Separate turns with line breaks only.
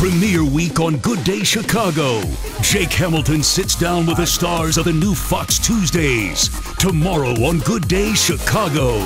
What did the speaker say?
Premiere week on Good Day Chicago. Jake Hamilton sits down with the stars of the new Fox Tuesdays. Tomorrow on Good Day Chicago.